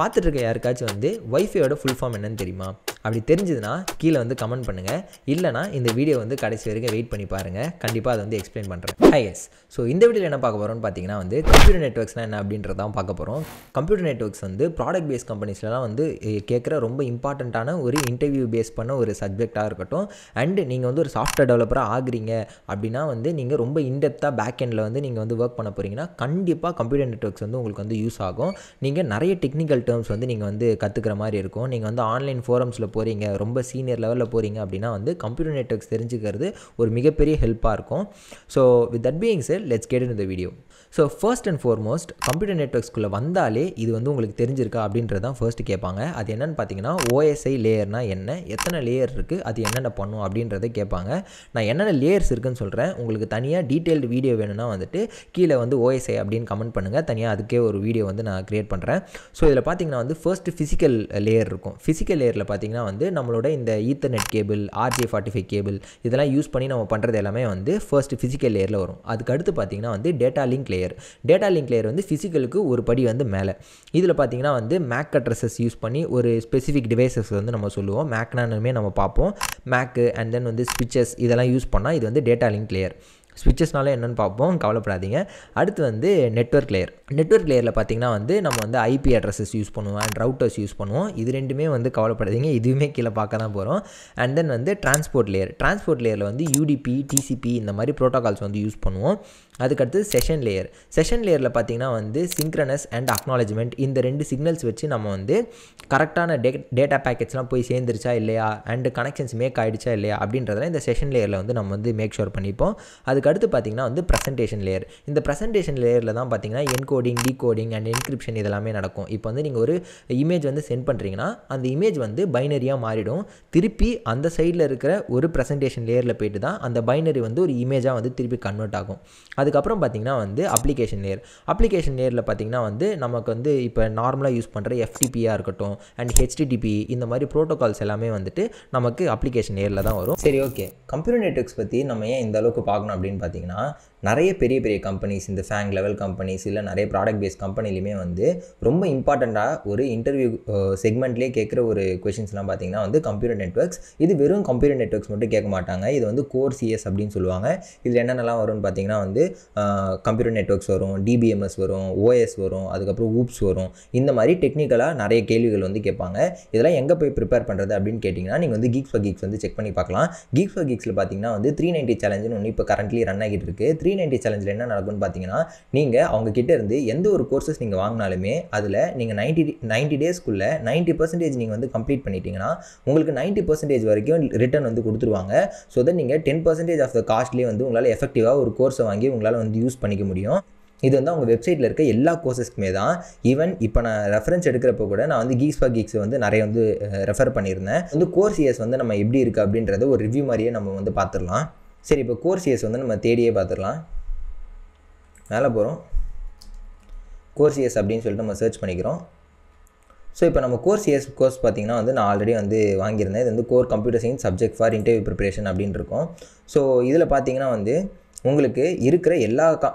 பார்த்துட்டு இருக்க யாருக்காச்சும் வந்து ஒய்ஃபையோட ஃபுல் ஃபார்ம் என்னன்னு தெரியுமா? அப்படி தெரிஞ்சதுன்னா கீழே வந்து கமெண்ட் பண்ணுங்கள் இல்லைனா இந்த வீடியோ வந்து கடைசி வரைக்கும் வெயிட் பண்ணி பாருங்கள் கண்டிப்பாக அதை வந்து எக்ஸ்பிளைன் பண்ணுறேன் ஹை எஸ் ஸோ இந்த வீடியோவில் என்ன பார்க்க போகிறோம்னு பார்த்தீங்கன்னா வந்து கம்ப்யூட்டர் நெட்ஒர்க்ஸ்னால் என்ன அப்படின்றதான் பார்க்க போகிறோம் கம்ப்யூட்டர் நெட்ஒர்க்ஸ் வந்து ப்ராடக்ட் பேஸ் கம்பெனிஸ்லாம் வந்து கேட்குற ரொம்ப இம்பார்ட்டண்ட்டான ஒரு இன்டர்வியூ பேஸ் பண்ண ஒரு சப்ஜெக்டாக இருக்கட்டும். அண்ட் நீங்கள் வந்து ஒரு சாஃப்ட்வேர் டெவலப்பராக ஆகுறீங்க அப்படின்னா வந்து நீங்கள் ரொம்ப இன்டெப்த்தாக பேக் எண்டில் வந்து நீங்கள் வந்து ஒர்க் பண்ண போகிறீங்கன்னா கண்டிப்பாக கம்ப்யூட்டர் நெட்ஒர்க்ஸ் வந்து உங்களுக்கு வந்து யூஸ் ஆகும். நீங்கள் நிறைய டெக்னிக்கல் டேர்ம்ஸ் வந்து நீங்கள் வந்து கற்றுக்கிற மாதிரி இருக்கும். நீங்கள் வந்து ஆன்லைன் ஃபோரம்ஸில் போகிறீங்க ரொம்ப சீனியர் லெவலில் போகிறீங்க அப்படின்னா வந்து கம்ப்யூட்டர் நெட்ஒர்க்ஸ் தெரிஞ்சுக்கிறது ஒரு மிகப்பெரிய ஹெல்ப்பாக இருக்கும். So with that being sir let's get in the video so first and foremost computer நெட்ஒர்க்ஸ்குள்ளே வந்தாலே இது வந்து உங்களுக்கு தெரிஞ்சிருக்கா அப்படின்றது தான் ஃபர்ஸ்ட் கேட்பாங்க. அது என்னென்னு பார்த்தீங்கன்னா ஓஎஸ்ஐ லேயர்னா என்ன எத்தனை லேயர் இருக்குது அது என்னென்ன பண்ணும் அப்படின்றத கேட்பாங்க. நான் என்னென்ன லேயர்ஸ் இருக்குன்னு சொல்கிறேன் உங்களுக்கு தனியாக டீட்டெயில்டு வீடியோ வேணும்னா வந்துட்டு கீழே வந்து ஓஎஸ்ஐ அப்படின்னு கமெண்ட் பண்ணுங்கள் தனியாக அதுக்கே ஒரு வீடியோ வந்து நான் க்ரியேட் பண்ணுறேன் ஸோ இதில் பார்த்தீங்கன்னா வந்து ஃபர்ஸ்ட் ஃபிசிக்கல் லேயர் இருக்கும். ஃபிசிக்கல் லேயரில் பார்த்தீங்கன்னா வந்து நம்மளோட இந்த ethernet cable RJ forty five cable இதெல்லாம் யூஸ் பண்ணி நம்ம பண்ணுறது எல்லாமே வந்து ஃபர்ஸ்ட் ஃபிசிக்கல் லேயரில் வரும். அதுக்கு அடுத்து பார்த்தீங்கன்னா வந்து data link layer data link layer வந்து ஃபிசிக்கலுக்கு ஒரு படி வந்து மேலே. இதில் பார்த்தீங்கன்னா வந்து மேக் அட்ரஸஸ் யூஸ் பண்ணி ஒரு ஸ்பெசிஃபிக் டிவைசஸ் வந்து நம்ம சொல்லுவோம். மேக்னானுமே நம்ம பார்ப்போம். மேக்கு அண்ட் தென் வந்து ஸ்விட்சஸ் இதெல்லாம் யூஸ் பண்ணால் இது வந்து டேட்டா லிங்க் லேயர் ஸ்விட்சஸ்னால என்னென்னு பார்ப்போம். கவலைப்படாதீங்க. அடுத்து வந்து நெட்வொர்க் லேயர் நெட்வொர்க் லேயரில் பார்த்தீங்கன்னா வந்து நம்ம வந்து ஐபி அட்ரஸஸ் யூஸ் பண்ணுவோம் அண்ட் ரவுட்டர்ஸ் யூஸ் பண்ணுவோம். இது ரெண்டுமே வந்து கவலைப்படாதீங்க. இதுவுமே கீழே பார்க்க தான் போகிறோம் அண்ட் தென் வந்து டிரான்ஸ்போர்ட் லேயர் டிரான்ஸ்போர்ட் லேயரில் வந்து யூடிபி டிசிபி இந்த மாதிரி ப்ரோட்டோகால்ஸ் வந்து யூஸ் பண்ணுவோம். அதுக்கடுத்து செஷன் லேயர் செஷன் லேயரில் பார்த்தீங்கன்னா வந்து சிங்க்ரனஸ் அண்ட் அக்னாலஜ்மெண்ட் இந்த ரெண்டு சிக்னல்ஸ் வச்சு நம்ம வந்து கரெக்டான டே டேட்டா பேக்கெட்ஸ்லாம் போய் சேர்ந்துருச்சா இல்லையா? அண்டு கனெக்ஷன்ஸ் மேக் ஆகிடுச்சா இல்லையா? அப்படின்றதெல்லாம் இந்த செஷன் லேயரில் வந்து நம்ம வந்து மேக் ஷோர் பண்ணிப்போம். அதுக்கு அடுத்து பார்த்தீங்கன்னா வந்து ப்ரெசன்டேஷன் லேயர் இந்த ப்ரெசன்டேஷன் லேயரில் தான் பார்த்தீங்கன்னா என்கோடிங் டீகோடிங் அண்ட் என்கிரிப்ஷன் இதெல்லாமே நடக்கும். இப்போ வந்து நீங்கள் ஒரு இமேஜ் வந்து சென்ட் பண்ணுறீங்கன்னா அந்த இமேஜ் வந்து பைனரியாக மாறிடும். திருப்பி அந்த சைடில் இருக்கிற ஒரு ப்ரெசன்டேஷன் லேயரில் போயிட்டு தான் அந்த பைனரி வந்து ஒரு இமேஜாக வந்து திருப்பி கன்வெர்ட் ஆகும். அதுக்கப்புறம் பார்த்தீங்கன்னா வந்து அப்ளிகேஷன் லேயர் அப்ளிகேஷன் லேயரில் பார்த்தீங்கன்னா வந்து நமக்கு வந்து இப்போ நார்மலாக யூஸ் பண்ணுற எஃப்டிபியாக இருக்கட்டும் அண்ட் ஹெச்டிடிபி இந்த மாதிரி ப்ரோட்டோகால்ஸ் எல்லாமே வந்துட்டு நமக்கு அப்ளிகேஷன் லேயரில் தான் வரும். சரி ஓகே கம்ப்யூட்டர் நெட்ஒர்க்ஸ் பற்றி நம்ம ஏன் இந்த அளவுக்கு பார்க்கணும் அப்படின்னு பார்த்தீங்கன்னா நிறைய பெரிய பெரிய கம்பெனிஸ் இந்த ஃபேங் லெவல் கம்பெனிஸ் இல்லை நிறைய ப்ராடக்ட் பேஸ் கம்பெனிலையுமே வந்து ரொம்ப இம்பார்ட்டண்ட்டாக ஒரு இன்டர்வியூ செக்மெண்ட்லேயே கேட்குற ஒரு கொஷின்ஸ்லாம் பார்த்தீங்கன்னா வந்து கம்ப்யூட்டர் நெட்ஒர்க்ஸ் இது வெறும் கம்ப்யூட்டர் நெட்ஒர்க்ஸ் மட்டும் கேட்க மாட்டாங்க. இது வந்து கோர் சிஎஸ் அப்படின்னு சொல்லுவாங்க. இதில் என்னென்னலாம் வரும்னு பார்த்தீங்கன்னா வந்து கம்ப்யூட்டர் நெட்ஒர்க்ஸ் வரும் டிபிஎம்எஸ் வரும் ஓஎஸ் வரும் அதுக்கப்புறம் ஊப்ஸ் வரும். இந்த மாதிரி டெக்னிக்கலாக நிறைய கேள்விகள் வந்து கேட்பாங்க. இதெல்லாம் எங்கே போய் ப்ரிப்பேர் பண்ணுறது அப்படின்னு கேட்டிங்கன்னா நீங்கள் வந்து கீக்ஸ் ஃபார் கீக்ஸ் வந்து செக் பண்ணி பார்க்கலாம். கீக்ஸ் ஃபார் கீக்ஸில் பார்த்தீங்கன்னா வந்து த்ரீ நைன்ட்டி சேலஞ்சுன்னு ஒன்று இப்போ கரண்ட்லி ரன் ஆகிட்டு இருக்கு. த்ரீ நைன்ட்டி சேலஞ்சில் என்ன நடக்கும்னு பார்த்தீங்கன்னா நீங்கள் அவங்ககிட்ட இருந்து எந்த ஒரு கோர்சஸ் நீங்கள் வாங்கினாலுமே அதில் நீங்கள் நைன்ட்டி நைன்ட்டி டேஸ்க்குள்ளே நைன்ட்டி பர்சன்டேஜ் நீங்கள் வந்து கம்ப்ளீட் பண்ணிட்டீங்கன்னா உங்களுக்கு நைன்ட்டி பர்சன்டேஜ் வரைக்கும் ரிட்டர்ன் வந்து கொடுத்துருவாங்க. ஸோ தட் நீங்கள் டென் பர்சன்டேஜ் ஆஃப் த காஸ்ட்லேயே வந்து உங்களால் எஃபெக்டிவாக ஒரு கோர்ஸை வாங்கி உங்களால் வந்து யூஸ் பண்ணிக்க முடியும். இது வந்து அவங்க வெப்சைட்டில் இருக்க எல்லா கோர்சஸ்க்குமே தான். ஈவன் இப்போ நான் ரெஃபரன்ஸ் எடுக்கிறப்ப கூட நான் வந்து கீக்ஸ் ஃபார் கீக்ஸ் வந்து நிறைய வந்து ரெஃபர் பண்ணியிருந்தேன். வந்து கோர்ஸ் இயர்ஸ் வந்து நம்ம எப்படி இருக்குது அப்படின்றத ஒரு ரிவ்யூ மாதிரியே நம்ம வந்து பார்த்துடலாம். சரி இப்போ கோர்ஸ் இயர்ஸ் வந்து நம்ம தேடியே பார்த்துடலாம். மேலே போகிறோம் கோர்ஸ் இயர்ஸ் அப்படின்னு சொல்லிட்டு நம்ம சர்ச் பண்ணிக்கிறோம். ஸோ இப்போ நம்ம கோர்ஸ் இயர்ஸ் கோர்ஸ் பார்த்தீங்கன்னா வந்து நான் ஆல்ரெடி வந்து வாங்கியிருந்தேன். இது வந்து core computer science subject for interview preparation அப்படின்னு இருக்கும். ஸோ இதில் பார்த்தீங்கன்னா வந்து உங்களுக்கு இருக்கிற எல்லா கா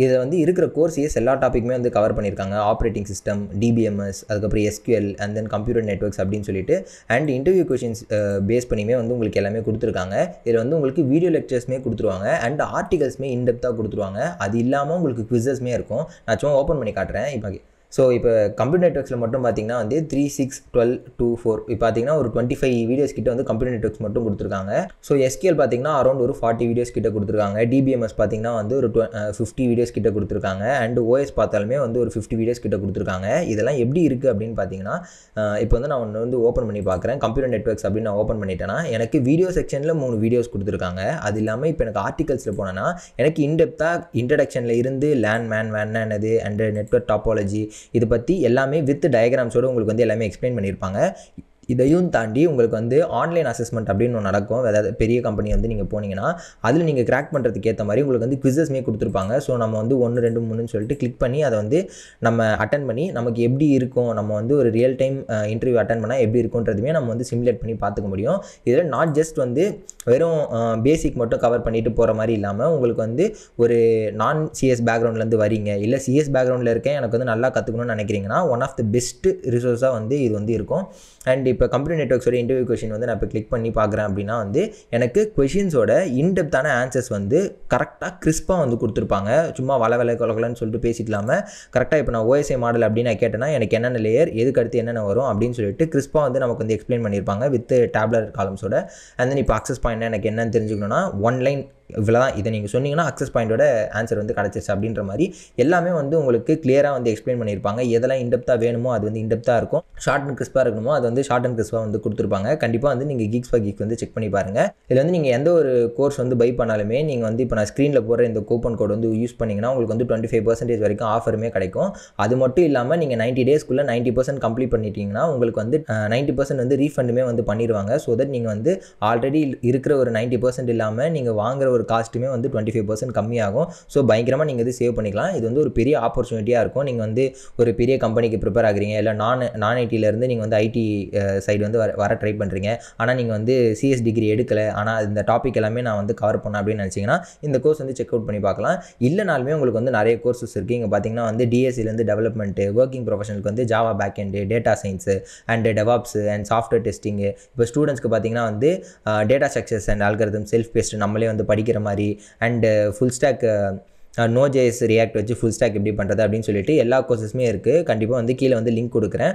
இதில் வந்து இருக்கிற கோர்ஸஸ் எல்லா டாப்பிக்குமே வந்து கவர் பண்ணியிருக்காங்க. ஆப்ரேட்டிங் சிஸ்டம் டிபிஎம்எஸ் அதுக்கப்புறம் SQL and then computer networks அப்படின்னு சொல்லிட்டு அண்ட் இன்டர்வியூ கொஷின்ஸ் பேஸ் பண்ணியுமே வந்து உங்களுக்கு எல்லாமே கொடுத்துருக்காங்க. இதில் வந்து உங்களுக்கு வீடியோ லெக்சர்ஸ்மே கொடுத்துருவாங்க. அண்ட் ஆர்டிகல்ஸ்மே இன்டெப்த்தாக கொடுத்துருவாங்க. அது இல்லாமல் உங்களுக்கு குவிசஸ்மே இருக்கும். நான் சும்மா ஓப்பன் பண்ணி காட்டுறேன். இப்போ ஸோ இப்போ கம்ப்யூட்டர் நெட்ஒர்க்ஸில் மட்டும் பார்த்தீங்கன்னா வந்து three six twelve two four இப்போ பார்த்தீங்கன்னா ஒரு டுவெண்ட்டி ஃபைவ் வீடியோஸ் கிட்ட வந்து கம்ப்யூட்டர் நெட்ஒர்க்ஸ் மட்டும் கொடுத்துருக்காங்க. ஸோ எஸ்கிஎல் பார்த்தீங்கன்னா அரௌண்ட் ஒரு ஃபார்ட்டி வீடியோஸ் கிட்ட கொடுத்துருக்காங்க. டிபிஎம்எஸ் பார்த்தீங்கன்னா வந்து ஒரு ஃபிஃப்டி வீடியோஸ் கிட்ட கொடுத்துருக்காங்க. அண்ட் ஓஎஸ் பார்த்தாலுமே வந்து ஒரு ஃபிஃப்டி வீடியோஸ் கிட்ட கொடுத்துருக்காங்க. இதெல்லாம் எப்படி இருக்குது அப்படின்னு பார்த்தீங்கன்னா இப்போ வந்து நான் ஒன்று வந்து ஓப்பன் பண்ணி பார்க்குறேன் கம்ப்யூட்டர் நெட்ஒர்க்ஸ் அப்படின்னு நான் ஓப்பன் பண்ணிட்டேன்னா எனக்கு வீடியோ செக்ஷனில் மூணு வீடியோஸ் கொடுத்துருக்காங்க. அது இல்லாமல் இப்போ எனக்கு ஆர்டிகல்ஸில் போனேன்னா எனக்கு இன்டெப்த்தாக இன்ட்ரடக்ஷனில் இருந்து லேண்ட் மேன் வேன் என்னது அண்ட் நெட்ஒர்க் டாப்பாலஜி இது பற்றி எல்லாமே வித் டயக்ராம்ஸோடு உங்களுக்கு வந்து எல்லாமே எக்ஸ்பிளைன் பண்ணியிருப்பாங்க இதையும் தாண்டி உங்களுக்கு வந்து ஆன்லைன் அசஸ்மெண்ட் அப்படின்னு ஒன்று நடக்கும். ஏதாவது பெரிய கம்பெனி வந்து நீங்கள் போனீங்கன்னா அதில் நீங்கள் கிராக் பண்ணுறதுக்கு ஏற்ற மாதிரி உங்களுக்கு வந்து குவிசஸ்மே கொடுத்துருப்பாங்க. ஸோ நம்ம வந்து ஒன்று ரெண்டு மூணுன்னு சொல்லிட்டு கிளிக் பண்ணி அதை வந்து நம்ம அட்டன் பண்ணி நமக்கு எப்படி இருக்கும் நம்ம வந்து ஒரு ரியல் டைம் இன்டர்வியூ அட்டன் பண்ணால் எப்படி இருக்குன்றதுமே நம்ம வந்து சிமுலேட் பண்ணி பார்த்துக்க முடியும். இதில் நாட் ஜஸ்ட் வந்து வெறும் பேசிக் மட்டும் கவர் பண்ணிட்டு போகிற மாதிரி இல்லாமல் உங்களுக்கு வந்து ஒரு நான் சிஎஸ் பேக்ரவுண்ட்லேருந்து வரீங்க. இல்லை சிஎஸ் பேக்ரவுண்டில் இருக்கேன் எனக்கு வந்து நல்லா கற்றுக்கணும்னு நினைக்கிறீங்கன்னா ஒன் ஆஃப் த பெஸ்ட் ரிசோர்ஸாக வந்து இது வந்து இருக்கும். அண்ட் இப்போ கம்ப்யூட்டர் நெட்ஒர்க்ஸோட இன்டர்வியூ கொஷின் வந்து நான் இப்போ கிளிக் பண்ணி பார்க்குறேன் அப்படின்னா வந்து எனக்கு கொஷின்ஸோட இன்டெப்த்தான ஆன்சர்ஸ் வந்து கரெக்டாக கிறிஸ்பாக வந்து கொடுத்துருப்பாங்க. சும்மா வள வலை கொலகலன்னு சொல்லிட்டு பேசிட்டு இல்லாமல் கரெக்டாக இப்போ நான் ஓஎஸ்ஐ மாடல் அப்படின்னு நான் கேட்டேன்னா எனக்கு என்னென்ன லேயர் எதுக்கு அடுத்து என்னென்ன வரும் அப்படின்னு சொல்லிட்டு கிறிஸ்பாக வந்து நமக்கு வந்து எக்ஸ்பிளைன் பண்ணியிருப்பாங்க வித் டேப்லர் காலம்ஸோட அண்ட் தென் இப்போ அக்சஸ் பாயிண்ட் எனக்கு என்னன்னு தெரிஞ்சுக்கணும்னா ஒன் லைன் இவ்வளோ தான் இதை நீங்கள் சொன்னீங்கன்னா அக்சஸ் பாயிண்டோட ஆன்சர் வந்து கிடச்சிருச்சு அப்படின்ற மாதிரி எல்லாமே வந்து உங்களுக்கு கிளியராக வந்து எக்ஸ்பிளைன் பண்ணியிருப்பாங்க. எதெல்லாம் இன்டெப்த்தாக வேணுமோ அது வந்து இன்டெப்த்தாக இருக்கும். ஷார்ட் அண்ட் கிறிஸ்பாக இருக்கணுமோ அது வந்து ஷார்ட் அண்ட் கிறிஸ்பாக வந்து கொடுத்துருப்பாங்க. கண்டிப்பாக வந்து நீங்கள் கீக்ஸ் ஃபார் கீக் வந்து செக் பண்ணி பாருங்கள் இதில் வந்து நீங்கள் எந்த ஒரு கோர்ஸ் வந்து பை பண்ணாலுமே நீங்கள் வந்து இப்போ நான் ஸ்க்ரீனில் போடுற இந்த கூப்பன் கோட் வந்து யூஸ் பண்ணிங்கன்னா உங்களுக்கு வந்து டுவெண்ட்டி ஃபைவ் பர்சன்டேஜ் வரைக்கும் ஆஃபருமே கிடைக்கும். அது மட்டும் இல்லாமல் நீங்கள் நைன்ட்டி டேஸ்க்குள்ளே நைன்ட்டி பர்சன்ட் கம்ப்ளீட் பண்ணிட்டீங்கன்னா உங்களுக்கு வந்து நைன்ட்டி பர்சன்ட் வந்து ரீஃபண்டுமே வந்து பண்ணிடுவாங்க ஸோ தட் நீங்கள் வந்து ஆல்ரெடி இருக்கிற ஒரு நைன்ட்டி பர்சன்ட் இல்லாமல் நீங்கள் வாங்குற ஒரு ஒரு காஸ்ட்டுமே வந்து டுவெண்ட்டி ஃபைவ் பர்சன்ட் கம்மியாகும். ஸோ பயங்கரமாக நீங்கள் வந்து சேவ் பண்ணிக்கலாம். இது வந்து ஒரு பெரிய ஆப்பர்ச்சுனிட்டியாக இருக்கும். நீங்கள் வந்து ஒரு பெரிய கம்பெனிக்கு ப்ரிப்பேர் ஆகுறீங்க. இல்லை நான் நான் ஐடியிலேருந்து நீங்கள் வந்து ஐடி சைடு வந்து வர வர ட்ரை பண்ணுறீங்க ஆனால் நீங்கள் வந்து சிஎஸ் டிகிரி எடுக்கலை. ஆனால் இந்த டாபிக் எல்லாமே நான் வந்து கவர் பண்ணேன் அப்படின்னு நினச்சிங்கன்னா இந்த கோர்ஸ் வந்து செக் அவுட் பண்ணி பார்க்கலாம். இல்லைனாலுமே உங்களுக்கு வந்து நிறைய கோர்சஸ் இருக்குது இங்கே பார்த்தீங்கன்னா வந்து டிஎஸ்சிலேருந்து டெவலப்மெண்ட்டு ஒர்க்கிங் ப்ரொஃபஷனுக்கு வந்து Java back end data science and DevOps and software testing இப்போ ஸ்டூடெண்ட்ஸ்க்கு பார்த்தீங்கன்னா வந்து data structures and algorithm self paced நம்மளே வந்து படிக்கிற மாதிரி and full stack Node JS React வச்சு ஃபுல் ஸ்டாக் எப்படி பண்ணுறது அப்படின்னு சொல்லிட்டு எல்லா கோர்சஸுமே இருக்குது கண்டிப்பாக வந்து கீழே வந்து லிங்க் கொடுக்குறேன்.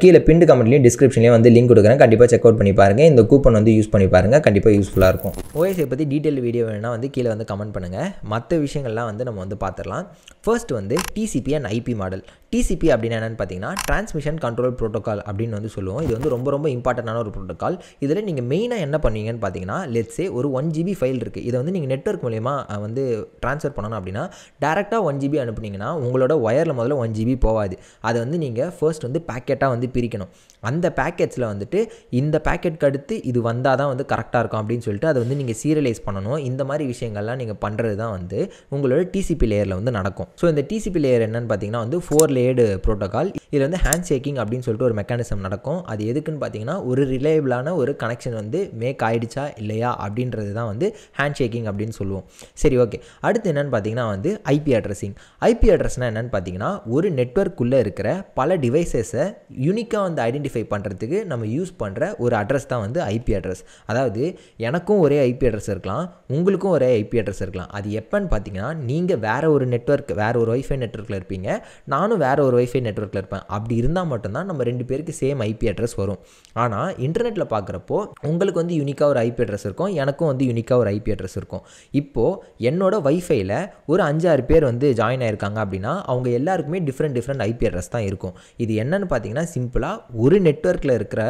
கீழே பிண்டு கமெண்ட்லேயும் டிஸ்கிரிப்ஷன்லேயும் வந்து லிங்க் கொடுக்குறேன். கண்டிப்பாக செக் அவுட் பண்ணி பாருங்கள் இந்த கூப்பன் வந்து யூஸ் பண்ணி பாருங்கள் கண்டிப்பாக யூஸ்ஃபுல்லாக இருக்கும். ஓஎஸ்ஐ பற்றி டீட்டெயில் வீடியோ வேணும்னா வந்து கீழே வந்து கமெண்ட் பண்ணுங்கள் மற்ற விஷயங்கள்லாம் வந்து நம்ம வந்து பார்த்துடலாம் ஃபர்ஸ்ட் வந்து TCP and IP model TCP அப்படின்னா என்னென்னு பார்த்தீங்கன்னா டிரான்ஸ்மிஷன் கண்ட்ரோல் ப்ரோட்டோக்கால் அப்படின்னு வந்து சொல்லுவோம். இது வந்து ரொம்ப ரொம்ப இம்பார்ட்டண்டான ஒரு ப்ரோட்டோக்கால் இதில் நீங்கள் மெயினாக என்ன பண்ணுவீங்கன்னு பார்த்தீங்கன்னா லெட்ஸே ஒரு ஒன் ஜிபி ஃபைல் இருக்குது இதை வந்து நீங்கள் நெட்ஒர்க் மூலயமா வந்து ட்ரான்ஸ்ஃபர் பண்ணணும் அப்படின்னா டேரெக்டாக ஒன் ஜிபி அனுப்புனீங்கன்னா உங்களோட ஒயரில் முதல்ல ஒன் ஜிபி போகாது. அதை வந்து நீங்கள் ஃபர்ஸ்ட் வந்து பேக்கெட்டாக வந்து பிரிக்கணும். அந்த பேக்கெட்ஸில் வந்துட்டு இந்த பேக்கெட்க்கு அடுத்து இது வந்தால் தான் வந்து கரெக்டாக இருக்கும் அப்படின்னு சொல்லிட்டு அதை வந்து நீங்கள் சீரியலைஸ் பண்ணணும். இந்த மாதிரி விஷயங்கள்லாம் நீங்கள் பண்ணுறது தான் வந்து உங்களோட டிசிபி லேயரில் வந்து நடக்கும். ஸோ இந்த டிசிபி லேயர் என்னன்னு பார்த்தீங்கன்னா வந்து ஃபோர் லேயர்டு ப்ரோட்டோகால் இதில் வந்து ஹேண்ட் ஷேக்கிங் அப்படின்னு சொல்லிட்டு ஒரு மெக்கானிசம் நடக்கும். அது எதுக்குன்னு பார்த்தீங்கன்னா ஒரு ரிலேபிளான ஒரு கனெக்ஷன் வந்து மேக் ஆயிடுச்சா இல்லையா அப்படின்றது தான் வந்து ஹேண்ட் ஷேக்கிங் அப்படின்னு சொல்லுவோம். சரி ஓகே அடுத்து என்னென்னு பார்த்தீங்கன்னா வந்து ஐபி அட்ரஸிங் ஐபி அட்ரஸ்னால் என்னென்னு பார்த்தீங்கன்னா ஒரு நெட்ஒர்க்குள்ளே இருக்கிற பல டிவைசஸை யூனிக்காக வந்து ஐடென்டிஃபை பண்ணுறதுக்கு நம்ம யூஸ் பண்ணுற ஒரு அட்ரஸ் தான் வந்து ஐபி அட்ரஸ் அதாவது எனக்கும் ஒரே ஐபி அட்ரஸ் இருக்கலாம் உங்களுக்கும் ஒரே ஐபி அட்ரஸ் இருக்கலாம். அது எப்போன்னு பார்த்தீங்கன்னா நீங்கள் வேறு ஒரு நெட்ஒர்க் வேறு ஒரு ஒய்ஃபை நெட்ஒர்க்கில் இருப்பீங்க. நானும் வேறு ஒரு ஒய்ஃபை நெட்ஒர்க்கில் இருப்பேன். அப்படி இருந்தால் மட்டும்தான் நம்ம ரெண்டு பேருக்கு சேம் ஐபி அட்ரஸ் வரும். ஆனால் இன்டர்நெட்டில் பார்க்குறப்போ உங்களுக்கு வந்து யூனிக்காக ஒரு ஐபி அட்ரஸ் இருக்கும் எனக்கும் வந்து யூனிக்காக ஒரு ஐபி அட்ரஸ் இருக்கும். இப்போது என்னோடய ஒய்ஃபைல ஒரு அஞ்சாறு பேர் வந்து ஜாயின் ஆயிருக்காங்க அப்படின்னா அவங்க எல்லாருக்குமே டிஃப்ரெண்ட் டிஃப்ரெண்ட் ஐபி அட்ரஸ் தான் இருக்கும். இது என்னன்னு பார்த்தீங்கன்னா சிம்பிளாக ஒரு நெட்ஒர்க்கில் இருக்கிற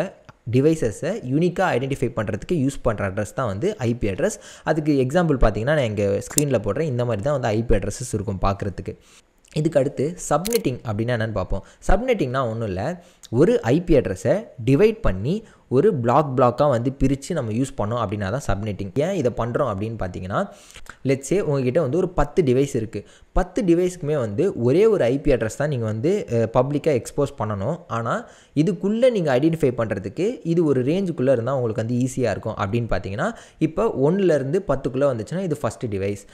டிவைசஸை யூனிக்காக ஐடென்டிஃபை பண்ணுறதுக்கு யூஸ் பண்ணுற அட்ரஸ் தான் வந்து ஐபி அட்ரஸ் அதுக்கு எக்ஸாம்பிள் பார்த்தீங்கன்னா நான் எங்கள் ஸ்க்ரீனில் போடுறேன். இந்த மாதிரி தான் வந்து ஐபி அட்ரஸஸ் இருக்கும் பார்க்குறதுக்கு இதுக்கு அடுத்து சப்நெட்டிங் அப்படின்னா என்னென்னு பார்ப்போம். சப்நெட்டிங்னா ஒன்றும் இல்லை. ஒரு ஐபி அட்ரஸை டிவைட் பண்ணி ஒரு பிளாக் பிளாக்காக வந்து பிரித்து நம்ம யூஸ் பண்ணோம் அப்படின்னா தான் சப்நெட்டிங் ஏன் இதை பண்ணுறோம் அப்படின்னு பார்த்தீங்கன்னா லெட்ஸே உங்ககிட்ட வந்து ஒரு பத்து டிவைஸ் இருக்குது பத்து டிவைஸ்க்குமே வந்து ஒரே ஒரு ஐபி அட்ரஸ் தான் நீங்கள் வந்து பப்ளிக்காக எக்ஸ்போஸ் பண்ணணும். ஆனால் இதுக்குள்ளே நீங்கள் ஐடென்டிஃபை பண்ணுறதுக்கு இது ஒரு ரேஞ்சுக்குள்ளே இருந்தால் உங்களுக்கு வந்து ஈஸியாக இருக்கும். அப்படின்னு பார்த்தீங்கன்னா இப்போ ஒன்றுலேருந்து பத்துக்குள்ளே வந்துச்சுன்னா இது ஃபஸ்ட்டு டிவைஸ்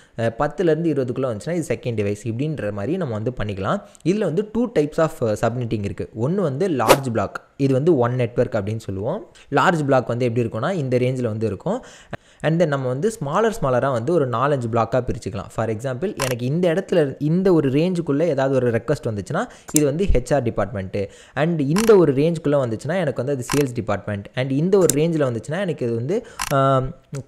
பத்துலேருந்து இருபதுக்குள்ளே வந்துச்சுன்னா இது செகண்ட் டிவைஸ் இப்படின்ற மாதிரி நம்ம வந்து பண்ணிக்கலாம். இதில் வந்து டூ டைப்ஸ் ஆஃப் சப்மிட்டிங் இருக்குது ஒன்று வந்து லார்ஜ் பிளாக் இது வந்து ஒன் நெட்ஒர்க் அப்படின்னு சொல்லுவோம். லார்ஜ் பிளாக் வந்து எப்படி இருக்கும்னா இந்த ரேஞ்சில் வந்து இருக்கும். அண்ட் தென் நம்ம வந்து ஸ்மாலர் ஸ்மாலராக வந்து ஒரு நாலஞ்சு பிளாக்காக பிரிச்சுக்கலாம். ஃபார் எக்ஸாம்பிள் எனக்கு இந்த இடத்துல இந்த ஒரு ரேஞ்சுக்குள்ளே ஏதாவது ஒரு ரெக்வஸ்ட் வந்துச்சுன்னா இது வந்து ஹெச்ஆர் டிபார்ட்மெண்ட்டு அண்ட் இந்த ஒரு ரேஞ்சுக்குள்ளே வந்துச்சுன்னா எனக்கு வந்து அது சேல்ஸ் டிபார்ட்மெண்ட் அண்ட் இந்த ஒரு ரேஞ்சில் வந்துச்சுன்னா எனக்கு இது வந்து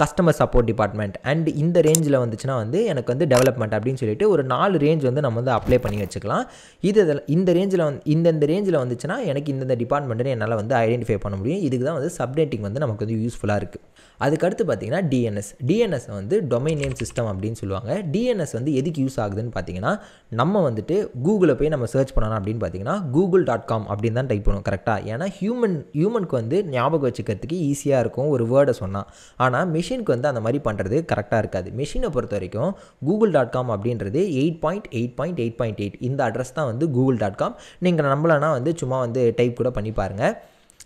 கஸ்டமர் சப்போர்ட் டிபார்ட்மெண்ட் அண்ட் இந்த ரேஞ்சில் வந்துச்சுன்னா வந்து எனக்கு வந்து டெவலப்மெண்ட் அப்படின்னு சொல்லிட்டு ஒரு நாலு ரேஞ்ச் வந்து நம்ம வந்து அப்ளை பண்ணி வச்சுக்கலாம். இது இந்த ரேஞ்சில் வந்து இந்தந்த ரேஞ்சில் வந்துச்சுன்னா எனக்கு இந்தந்த டிபார்ட்மெண்ட்டுன்னு என்னால் வந்து ஐடென்டிஃபை பண்ண முடியும். இதுக்கு தான் வந்து சப்டேட்டிங் வந்து நமக்கு வந்து யூஸ்ஃபுல்லாக இருக்குது அதுக்கடுத்து பார்த்தீங்கன்னா டிஎன்எஸ் டிஎன்எஸ் வந்து டொமைன் நேம் சிஸ்டம் அப்படின்னு சொல்லுவாங்க. டிஎன்எஸ் வந்து எதுக்கு யூஸ் ஆகுதுன்னு பார்த்தீங்கன்னா நம்ம வந்துட்டு கூகுளில் போய் நம்ம சர்ச் பண்ணணும் அப்படின்னு பார்த்தீங்கன்னா கூகுள் டாட் காம் அப்படின்னு தான் டைப் பண்ணுவோம். கரெக்டாக ஏன்னா ஹியூமன் ஹியூமனுக்கு வந்து ஞாபகம் வச்சுக்கிறதுக்கு ஈஸியாக இருக்கும். ஒரு வேர்டை சொன்னால் ஆனால் மிஷினுக்கு வந்து அந்த மாதிரி பண்ணுறது கரெக்டாக இருக்காது. மிஷினை பொறுத்த வரைக்கும் கூகுள் டாட் காம் அப்படின்றது eight point eight point eight point eight இந்த அட்ரஸ் தான் வந்து கூகுள் டாட் காம் நீங்கள் நம்பலன்னா வந்து சும்மா வந்து டைப் கூட பண்ணி பாருங்கள்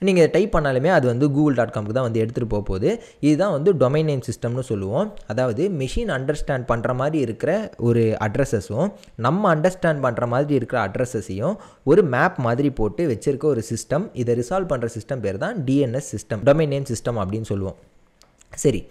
நீங்கள் டைப் பண்ணாலுமே அது வந்து கூகுள் டாட் காம்க்கு தான் வந்து எடுத்துகிட்டு போக போகுது. இதுதான் வந்து டொமைன் நேம் சிஸ்டம்னு சொல்லுவோம். அதாவது மிஷின் அண்டர்ஸ்டாண்ட் பண்ணுற மாதிரி இருக்கிற ஒரு அட்ரஸஸும் நம்ம அண்டர்ஸ்டாண்ட் பண்ணுற மாதிரி இருக்கிற அட்ரஸஸையும் ஒரு மேப் மாதிரி போட்டு வச்சிருக்க ஒரு சிஸ்டம் இதை ரிசால்வ் பண்ணுற சிஸ்டம் பேர் தான் DNS system domain name system அப்படின்னு சொல்லுவோம். சரி.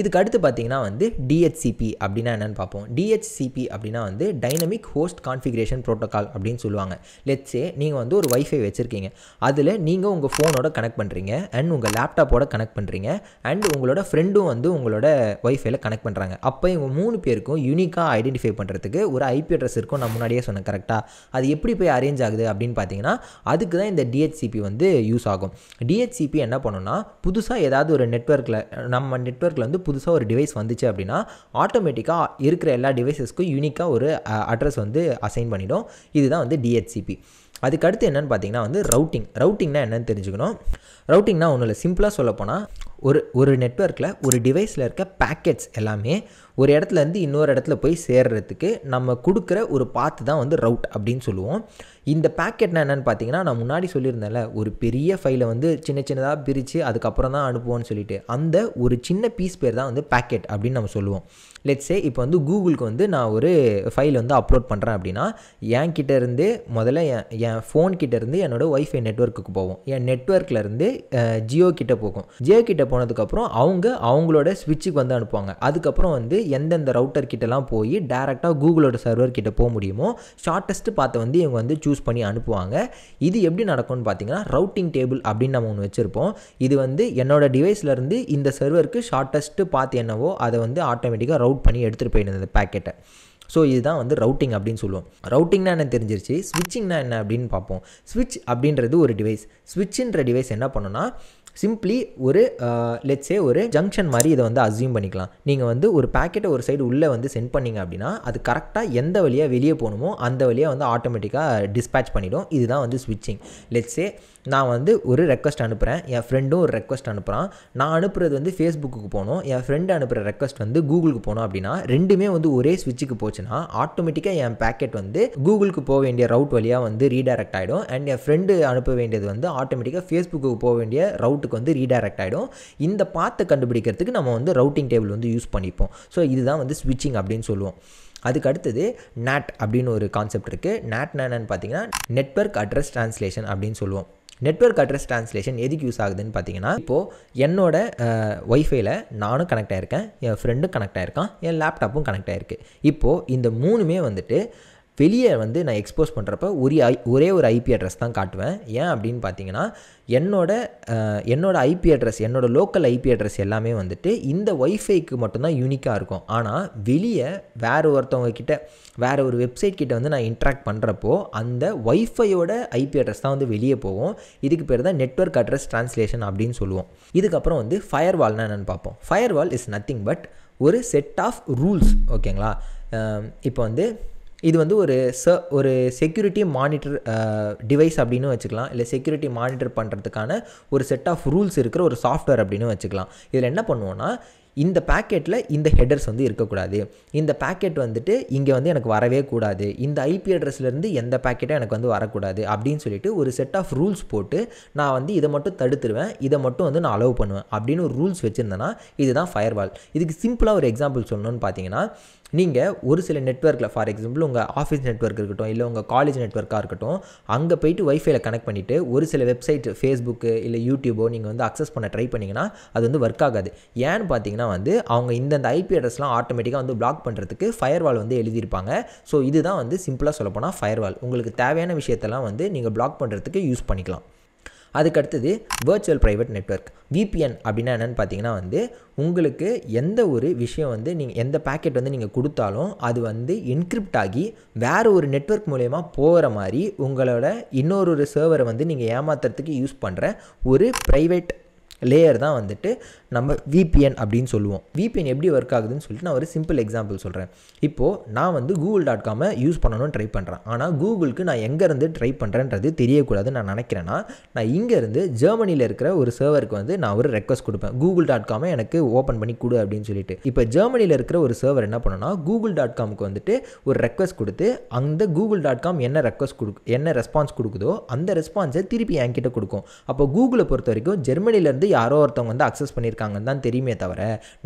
இதுக்கு அடுத்து பார்த்தீங்கன்னா வந்து டிஹெச்சிபி அப்படின்னா என்னென்னு பார்ப்போம். டிஹெச்சிபி அப்படின்னா வந்து டைனமிக் ஹோஸ்ட் கான்ஃபிகரேஷன் ப்ரோட்டோகால் அப்படின்னு சொல்லுவாங்க. லெட்ஸே நீங்கள் வந்து ஒரு வைஃபை வச்சுருக்கீங்க. அதில் நீங்கள் உங்கள் ஃபோனோட கனெக்ட் பண்ணுறீங்க அண்ட் உங்கள் லேப்டாப்போட கனெக்ட் பண்ணுறீங்க அண்ட் உங்களோட ஃப்ரெண்டும் வந்து உங்களோட வைஃபைல கனெக்ட் பண்ணுறாங்க அப்போ இவங்க மூணு பேருக்கும் யூனிக்காக ஐடென்டிஃபை பண்ணுறதுக்கு ஒரு ஐபி அட்ரஸ் இருக்கும். நான் முன்னாடியே சொன்னேன் கரெக்டாக அது எப்படி போய் அரேஞ்ச் ஆகுது அப்படின்னு பார்த்தீங்கன்னா அதுக்கு தான் இந்த டிஹெச்சிபி வந்து யூஸ் ஆகும். டிஹெச்சிபி என்ன பண்ணுன்னா புதுசாக ஏதாவது ஒரு நெட்ஒர்க்கில் நம்ம நெட்ஒர்க்கில் வந்து புதுசாக ஒரு டிவைஸ் வந்துச்சு அப்படின்னா ஆட்டோமேட்டிக்காக இருக்கிற எல்லா டிவைசஸ்க்கும் யூனிக்காக ஒரு அட்ரஸ் வந்து அசைன் பண்ணிடும். இதுதான் வந்து டிஹெச்சிபி அதுக்கு அடுத்து என்னென்னு பார்த்தீங்கன்னா வந்து ரவுட்டிங் ரவுட்டிங்னா என்னென்னு தெரிஞ்சுக்கணும். ரவுட்டிங்னா ஒன்றும் இல்லை. சிம்பிளாக சொல்லப்போனால் ஒரு ஒரு நெட்ஒர்க்கில் ஒரு டிவைஸில் இருக்க பேக்கெட்ஸ் எல்லாமே ஒரு இடத்துலேருந்து இன்னொரு இடத்துல போய் சேர்றதுக்கு நம்ம கொடுக்குற ஒரு பாத்து தான் வந்து ரவுட் அப்படின்னு சொல்லுவோம். இந்த பேக்கெட்னா என்னென்னு பார்த்தீங்கன்னா நான் முன்னாடி சொல்லியிருந்தேன்ல ஒரு பெரிய ஃபைலை வந்து சின்ன சின்னதாக பிரித்து அதுக்கப்புறம் தான் அனுப்புவோம்னு சொல்லிட்டு அந்த ஒரு சின்ன பீஸ் பேர் தான் வந்து பேக்கெட் அப்படின்னு நம்ம சொல்லுவோம். லெட்ஸே இப்போ வந்து கூகுளுக்கு வந்து நான் ஒரு ஃபைல் வந்து அப்லோட் பண்ணுறேன் அப்படின்னா என் கிட்டேருந்து முதல்ல என் என் ஃபோன் கிட்டேருந்து என்னோட ஒய்ஃபை நெட்ஒர்க்குக்கு போவோம். என் நெட்ஒர்க்லேருந்து ஜியோ கிட்டே போகும். ஜியோ கிட்டே போனதுக்கப்புறம் அவங்க அவங்களோட ஸ்விட்சுக்கு வந்து அனுப்புவாங்க. அதுக்கப்புறம் வந்து எந்தெந்த ரவுட்டர் கிட்டலாம் போய் டேரெக்டாக கூகுளோட சர்வர் கிட்ட போக முடியுமோ ஷார்ட்டஸ்ட் பார்த்து வந்து இவங்க வந்து சூஸ் பண்ணி அனுப்புவாங்க. இது எப்படி நடக்கும்னு பார்த்தீங்கன்னா ரவுட்டிங் டேபிள் அப்படின்னு நம்ம ஒன்று வச்சுருப்போம். இது வந்து என்னோட டிவைஸ்லேருந்து இந்த சர்வருக்கு ஷார்ட்டஸ்ட்டு பார்த்து என்னவோ அதை வந்து ஆட்டோமேட்டிக்காக ரவுட் பண்ணி எடுத்துகிட்டு போயிடுது அந்த பேக்கெட்டை ஸோ இதுதான் வந்து ரவுட்டிங் அப்படின்னு சொல்லுவோம். ரவுட்டிங்னா என்ன தெரிஞ்சிருச்சு? ஸ்விட்சிங்னா என்ன அப்படின்னு பார்ப்போம். ஸ்விட்ச் அப்படின்றது ஒரு டிவைஸ் ஸ்விட்சுன்ற டிவைஸ் என்ன பண்ணுன்னா சிம்பிளி ஒரு லெட்ஸே ஒரு ஜங்ஷன் மாதிரி இதை வந்து அசியூம் பண்ணிக்கலாம். நீங்கள் வந்து ஒரு பேக்கெட்டை ஒரு சைடு உள்ளே வந்து சென்ட் பண்ணிங்க அப்படின்னா அது கரெக்டாக எந்த வழியாக வெளியே போகணுமோ அந்த வழியாக வந்து ஆட்டோமேட்டிக்காக டிஸ்பேச் பண்ணிடும். இதுதான் வந்து ஸ்விட்சிங் லெட்ஸே நான் வந்து ஒரு ரெக்வஸ்ட் அனுப்புகிறேன் என் ஃப்ரெண்டும் ஒரு ரெக்வஸ்ட் அனுப்புகிறான் நான் அனுப்புறது வந்து ஃபேஸ்புக்கு போகணும். என் ஃப்ரெண்டு அனுப்புகிற ரெக்வஸ்ட் வந்து கூகுளுக்கு போகணும் அப்படின்னா ரெண்டுமே வந்து ஒரே ஸ்விட்சுக்கு போச்சுன்னா ஆட்டோமேட்டிக்காக என் பேக்கெட் வந்து கூகுளுக்கு போக வேண்டிய ரவுட் வழியாக வந்து ரீடைரக்ட் ஆகிடும் அண்ட் என் ஃப்ரெண்டு அனுப்ப வேண்டியது வந்து ஆட்டோமேட்டிக்காக ஃபேஸ்புக்கு போக வேண்டிய ரவுட் ரவுட்டுக்கு வந்து ரீடைரக்ட் ஆகிடும் இந்த பாத்தை கண்டுபிடிக்கிறதுக்கு நம்ம வந்து ரவுட்டிங் டேபிள் வந்து யூஸ் பண்ணிப்போம். ஸோ இதுதான் வந்து ஸ்விட்சிங் அப்படின்னு சொல்லுவோம். அதுக்கு அடுத்தது நேட் அப்படின்னு ஒரு கான்செப்ட் இருக்குது நேட் என்னன்னு பார்த்தீங்கன்னா நெட்ஒர்க் அட்ரஸ் ட்ரான்ஸ்லேஷன் அப்படின்னு சொல்லுவோம். நெட்ஒர்க் அட்ரஸ் ட்ரான்ஸ்லேஷன் எதுக்கு யூஸ் ஆகுதுன்னு பார்த்தீங்கன்னா இப்போது என்னோட ஒய்ஃபைல நானும் கனெக்ட் ஆகிருக்கேன் என் ஃப்ரெண்டும் கனெக்ட் ஆகிருக்கான் என் லேப்டாப்பும் கனெக்ட் ஆகிருக்கு இப்போது இந்த மூணுமே வந்துட்டு வெளியே வந்து நான் எக்ஸ்போஸ் பண்ணுறப்ப ஒரு ஐ ஒரே ஒரு ஐபி அட்ரஸ் தான் காட்டுவேன். ஏன் அப்படின்னு பார்த்தீங்கன்னா என்னோட என்னோட ஐபி அட்ரஸ் என்னோட லோக்கல் ஐபி அட்ரஸ் எல்லாமே வந்துட்டு இந்த ஒய்ஃபைக்கு மட்டும்தான் யூனிக்காக இருக்கும். ஆனால் வெளியே வேறு ஒருத்தவங்க கிட்ட வேறு ஒரு வெப்சைட் கிட்ட வந்து நான் இன்ட்ராக்ட் பண்ணுறப்போ அந்த ஒய்ஃபையோட ஐபி அட்ரஸ் தான் வந்து வெளியே போகும். இதுக்கு பேர் தான் நெட்ஒர்க் அட்ரஸ் ட்ரான்ஸ்லேஷன் அப்படின்னு சொல்லுவோம். இதுக்கப்புறம் வந்து ஃபயர் வால்னால் என்னென்னு பார்ப்போம். Firewall is nothing but ஒரு செட் ஆஃப் ரூல்ஸ் ஓகேங்களா இப்போ வந்து இது வந்து ஒரு ச ஒரு செக்யூரிட்டி மானிட்டர் டிவைஸ் அப்படின்னு வச்சுக்கலாம். இல்லை செக்யூரிட்டி மானிட்டர் பண்ணுறதுக்கான ஒரு செட் ஆஃப் ரூல்ஸ் இருக்கிற ஒரு சாஃப்ட்வேர் அப்படின்னு வச்சுக்கலாம். இதில் என்ன பண்ணுவோன்னா இந்த பேக்கெட்டில் இந்த ஹெடர்ஸ் வந்து இருக்கக்கூடாது. இந்த பேக்கெட் வந்துட்டு இங்கே வந்து எனக்கு வரவே கூடாது. இந்த ஐபி அட்ரஸ்லேருந்து எந்த பேக்கெட்டும் எனக்கு வந்து வரக்கூடாது அப்படின்னு சொல்லிட்டு ஒரு செட் ஆஃப் ரூல்ஸ் போட்டு நான் வந்து இதை மட்டும் தடுத்துருவேன் இதை மட்டும் வந்து நான் அலோவ் பண்ணுவேன் அப்படின்னு ஒரு ரூல்ஸ் வச்சுருந்தேன்னா இதுதான் ஃபயர்வால் இதுக்கு சிம்பிளாக ஒரு எக்ஸாம்பிள் சொல்லணும்னு பார்த்தீங்கன்னா நீங்கள் ஒரு சில நெட்ஒர்க்கில் ஃபார் எக்ஸாம்பிள் உங்கள் ஆஃபீஸ் நெட்ஒர்க் இருக்கட்டும் இல்லை உங்கள் காலேஜ் நெட்ஒர்க்காக இருக்கட்டும் அங்கே போயிட்டு ஒய்ஃபைல கனெக்ட் பண்ணிவிட்டு ஒரு சில வெப்சைட் ஃபேஸ்புக்கு இல்லை யூடியூபோ நீங்கள் வந்து அக்சஸ் பண்ண ட்ரை பண்ணிங்கன்னா அது வந்து ஒர்க் ஆகாது. ஏன்னு பார்த்தீங்கன்னா வந்து அவங்க இந்தந்த ஐபி அட்ரஸ்லாம் ஆட்டோமேட்டிக்காக வந்து பிளாக் பண்ணுறதுக்கு ஃபயர்வால் வந்து எழுதியிருப்பாங்க. ஸோ இதுதான் வந்து சிம்பிளாக சொல்லப்போனால் ஃபயர்வால் உங்களுக்கு தேவையான விஷயத்தெல்லாம் வந்து நீங்கள் பிளாக் பண்ணுறதுக்கு யூஸ் பண்ணிக்கலாம். அதுக்கு அடுத்தது வேர்ச்சுவல் ப்ரைவேட் நெட்வொர்க் விபிஎன் அப்படின்னா என்னென்னு பார்த்தீங்கன்னா வந்து உங்களுக்கு எந்த ஒரு விஷயம் வந்து நீங்கள் எந்த பேக்கெட் வந்து நீங்கள் கொடுத்தாலும் அது வந்து என்கிரிப்ட் ஆகி வேறு ஒரு நெட்வொர்க் மூலயமா போகிற மாதிரி உங்களோட இன்னொரு ஒரு சர்வரை வந்து நீங்கள் ஏமாத்துறதுக்கு யூஸ் பண்ணுற ஒரு ப்ரைவேட் லேயர் தான் வந்துட்டு நம்ம விபிஎன் அப்படின்னு சொல்லுவோம். விபிஎன் எப்படி ஒர்க் ஆகுதுன்னு சொல்லிட்டு நான் ஒரு சிம்பிள் எக்ஸாம்பிள் சொல்கிறேன் இப்போது நான் வந்து கூகுள் டாட் காமை யூஸ் பண்ணணும்னு ட்ரை பண்ணுறேன் ஆனால் கூகுளுக்கு நான் எங்கேருந்து ட்ரை பண்ணுறேன்றது தெரியக்கூடாதுன்னு நான் நினைக்கிறேன்னா நான் இங்கேருந்து ஜெர்மனியில் இருக்கிற ஒரு சர்வருக்கு வந்து நான் ஒரு ரெக்வஸ்ட் கொடுப்பேன். கூகுள் டாட் காமை எனக்கு ஓப்பன் பண்ணி கொடு அப்படின்னு சொல்லிட்டு. இப்போ ஜெர்மனியில் இருக்கிற ஒரு சர்வர் என்ன பண்ணுன்னா கூகுள் டாட் காமுக்கு வந்துட்டு ஒரு ரெக்வஸ்ட் கொடுத்து அந்த கூகுள் டாட் காம் என்ன ரெக்வஸ்ட் கொடுக்கு என்ன ரெஸ்பான்ஸ் கொடுக்குதோ அந்த ரெஸ்பான்ஸை திருப்பி என்கிட்ட கொடுக்கும். அப்போ கூகுளை பொறுத்த வரைக்கும் ஜெர்மனிலேருந்து யாரோ ஒருத்தவங்க வந்து அக்சஸ் பண்ணியிருக்காங்கன்னு தான் தெரியுமே தவிர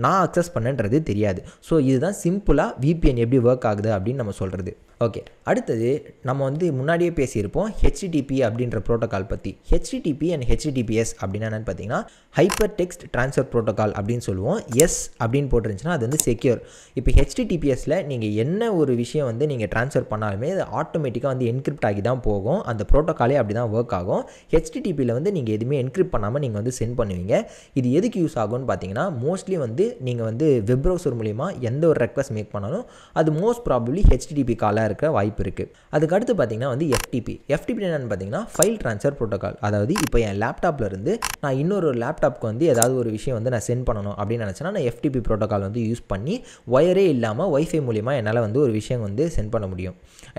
நான் அக்சஸ் பண்ணன்றது தெரியாது. ஸோ இதுதான் சிம்பிளாக விபிஎன் எப்படி ஒர்க் ஆகுது அப்படின்னு நம்ம சொல்கிறது ஓகே அடுத்தது நம்ம வந்து முன்னாடியே பேசியிருப்போம் ஹெச்டிடிபி அப்படின்ற ப்ரோட்டோக்கால் பற்றி ஹெச்டிடிபி அண்ட் ஹெச்டிடிபிஎஸ் அப்படின்னா என்னென்னு பார்த்தீங்கன்னா ஹைப்பர் டெக்ஸ்ட் ட்ரான்ஸ்ஃபர் ப்ரோட்டோகால் அப்படின்னு சொல்லுவோம். எஸ் அப்படின்னு போட்டுருந்துச்சுன்னா அது வந்து செக்யூர் இப்போ ஹெச்டிடிபிஎஸில் நீங்கள் என்ன ஒரு விஷயம் வந்து நீங்கள் ட்ரான்ஸ்ஃபர் பண்ணாலுமே அது ஆட்டோமேட்டிக்காக வந்து என்கிரிப்ட் ஆகி தான் போகும். அந்த ப்ரோட்டோக்காலே அப்படி தான் ஒர்க் ஆகும். ஹெச்டிடிபியில் வந்து நீங்கள் எதுவுமே என்கிரிப்ட் பண்ணாமல் நீங்கள் வந்து சென்ட் பண்ணுவீங்க. இது எதுக்கு யூஸ் ஆகும்னு பார்த்தீங்கன்னா மோஸ்ட்லி வந்து நீங்கள் வந்து வெப் ப்ரௌசர் மூலிமா எந்த ஒரு ரெக்வஸ்ட் மேக் பண்ணாலும் அது மோஸ்ட் ப்ராபப்ளி ஹெச்டிடிபி காலாக இருக்க வாய்ப்பு இருக்குது அதுக்கு அடுத்து பார்த்தீங்கன்னா வந்து எஃப்டிபி எஃப்டிபி என்னென்னு பார்த்தீங்கன்னா ஃபைல் ட்ரான்ஸ்ஃபர் ப்ரோட்டோக்கால் அதாவது இப்போ என் லேப்டாப்பில் இருந்து நான் இன்னொரு லேப்டாப்க்கு வந்து ஏதாவது ஒரு விஷயம் வந்து நான் சென்ட் பண்ணணும் அப்படின்னு நினச்சேன்னா நான் எஃப்டிபி ப்ரோட்டோக்கால் வந்து யூஸ் பண்ணி ஒயரே இல்லாமல் ஒய்ஃபை மூலிமா என்னால் வந்து ஒரு விஷயம் வந்து சென்ட் பண்ண முடியும்.